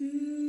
嗯。